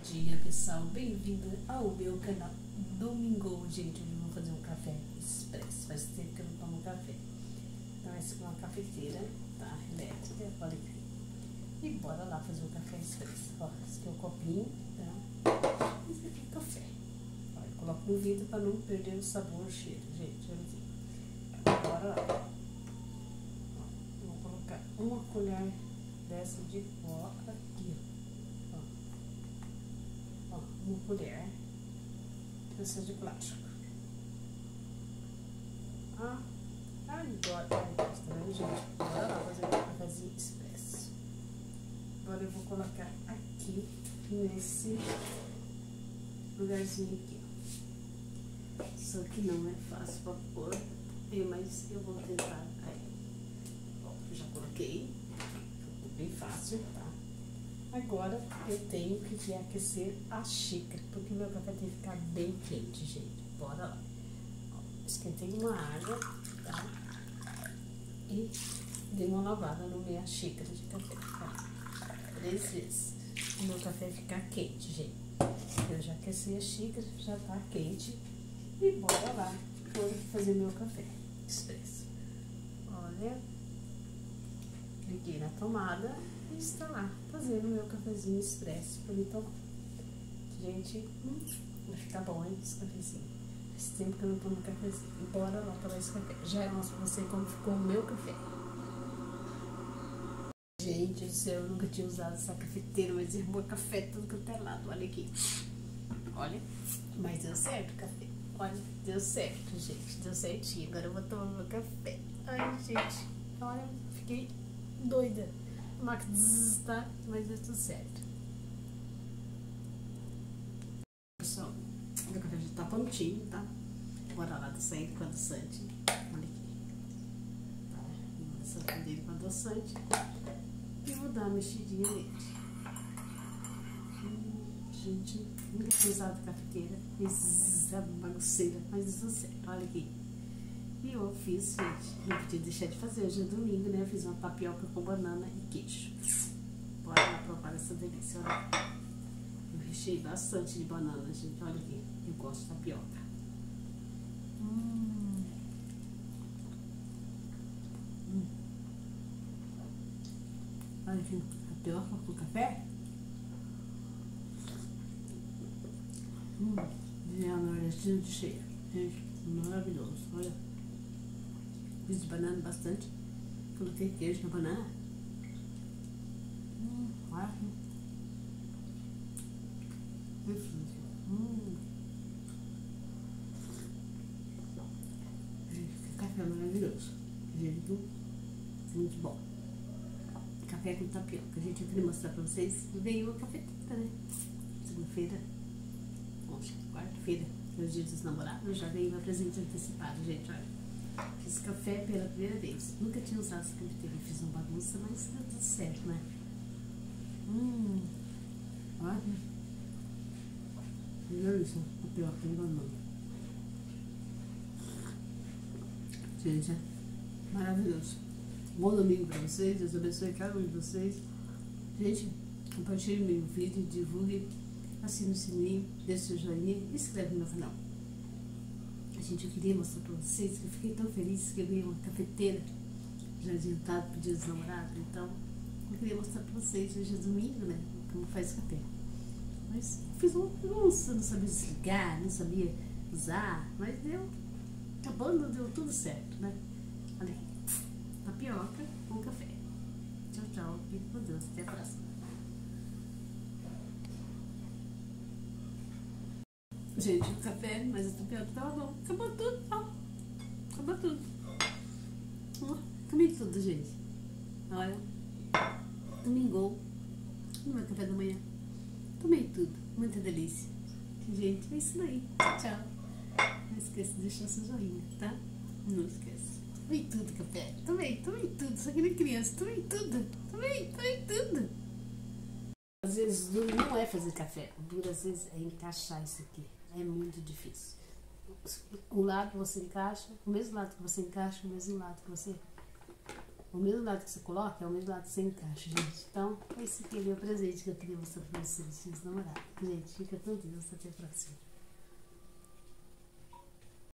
Bom dia pessoal, bem-vindo ao meu canal. Domingo, gente, hoje eu vou fazer um café expresso, faz tempo que eu não tomo café. Então essa é uma cafeteira, tá, elétrica, olha aqui e bora lá fazer um café expresso, ó, esse aqui é o copinho, tá, esse aqui é café. Ó, eu coloco no vidro para não perder o sabor, o cheiro, gente, olha aqui. Bora lá. Ó, vou colocar uma colher dessa de pó aqui, ó uma colher dessa de plástico. Ah, agora, tá vendo, gente? Lá fazer um cafezinho expresso. Agora eu vou colocar aqui, nesse lugarzinho aqui, ó. Só que não é fácil pra pôr, mas eu vou tentar. Aí, já coloquei, bem fácil, tá? Agora eu tenho que aquecer a xícara, porque meu café tem que ficar bem quente, gente. Bora lá. Esquentei uma água, tá? E dei uma lavada no meia xícara de café, tá? Três vezes. O meu café ficar quente, gente. Eu já aqueci a xícara, já tá quente. E bora lá fazer meu café expresso. Olha, liguei na tomada está lá fazendo meu cafezinho expresso para me tomar. Gente, hum, vai ficar bom, hein, esse cafezinho. Faz tempo que eu não tomo cafezinho. Bora lá tomar esse café. Já mostro pra você como ficou o meu café. Gente do céu, eu nunca tinha usado essa cafeteira, mas derrubou café tudo que é lado. Olha aqui. Olha, mas deu certo o café. Olha, deu certo, gente. Deu certinho. Agora eu vou tomar meu café. Ai, gente. Olha, fiquei doida. Max tá? Mas deu tudo certo. Pessoal, meu café já tá prontinho, tá? Bora lá, saindo com adoçante. Olha aqui. Tá? Vou dele com adoçante. E vou dar uma mexidinha nele. Hum, gente, nunca tinha usado cafeteira. A bagunceira, mas deu certo. Olha aqui. E eu fiz, gente, não podia deixar de fazer. Hoje é domingo, né? Eu fiz uma tapioca com banana e queijo. Bora lá provar essa delícia, olha. Eu recheei bastante de banana, gente. Olha aqui, eu gosto de tapioca. Hum. Hum. Olha aqui, tapioca com café. Hum, e a nordestina de cheia. Gente, maravilhoso, olha fiz de banana bastante. Coloquei queijo na banana. Hum, olha. Hum. Que café maravilhoso. Gente, muito bom. Café com tapioca. Gente, eu queria mostrar pra vocês. Veio uma cafeteira, né? Segunda-feira. Ontem, quarta-feira. Que é o dia dos namorados. Já veio meu presente antecipado, gente. Olha. Fiz café pela primeira vez. Nunca tinha usado essa cafeteira. Fiz uma bagunça, mas deu tudo certo, né? Hum, olha. Olha isso, tapioca em banana. Gente, é maravilhoso. Bom domingo pra vocês. Deus abençoe cada um de vocês. Gente, compartilhe meu vídeo, divulgue, assine o sininho, deixe seu joinha e inscreve no meu canal. Gente, eu queria mostrar para vocês que eu fiquei tão feliz que eu ganhei uma cafeteira já adiantado pro dia dos namorados. Então, eu queria mostrar para vocês. Hoje é domingo, né? Como faz café. Mas fiz uma bagunça, não sabia desligar, não sabia usar, mas deu. Acabando, deu tudo certo, né? Olha aqui. Tapioca com café. Tchau, tchau. Fique com Deus. Até a próxima. Gente, o café, mas a tapioca tava bom. Acabou tudo, ó. Acabou tudo. Ó, comi tudo, gente. Olha. Domingou. No meu café da manhã. Tomei tudo. Muita delícia. Gente, é isso daí. Tchau. Não esqueça de deixar seu joinha, tá? Não esqueça. Tomei tudo, café. Tomei, tomei tudo. Só que nem criança. Tomei tudo. Tomei, tomei tudo. Às vezes duro não é fazer café. O duro às vezes é encaixar isso aqui. É muito difícil. O lado que você encaixa, o mesmo lado que você encaixa, o mesmo lado que você O mesmo lado que você coloca é o mesmo lado que você encaixa, gente. Então, esse aqui é o meu presente que eu queria mostrar pra vocês, namorados. Gente, fica com Deus. Até a próxima.